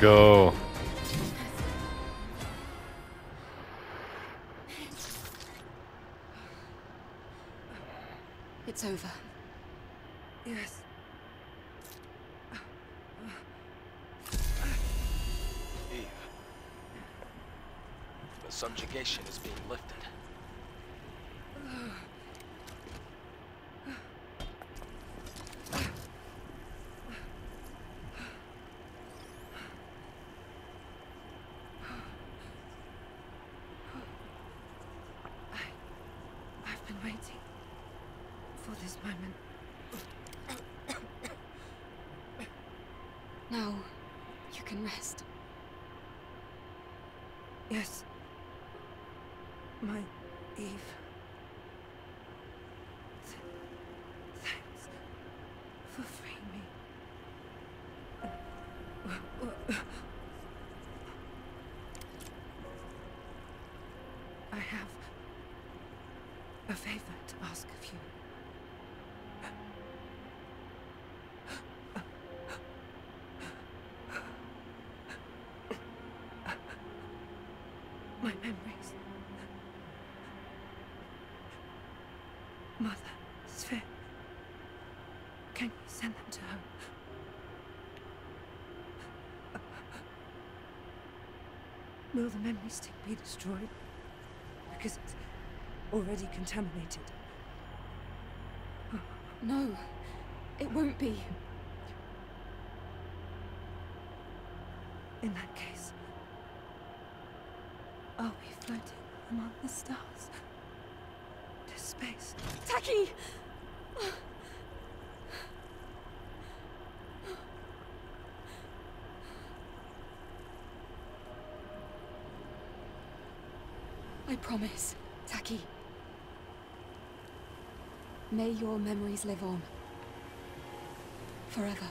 go. It's over. Yes. Eve. The subjugation is being lifted. Waiting for this moment. Now, you can rest. Yes. My Eve. favor to ask of you. My memories. Mother, Sphere, can you send them to her? Will the memory stick be destroyed? Because it's already contaminated. No, it won't be. In that case, I'll be floating among the stars to space. Tachy! I promise, Tachy. May your memories live on. Forever.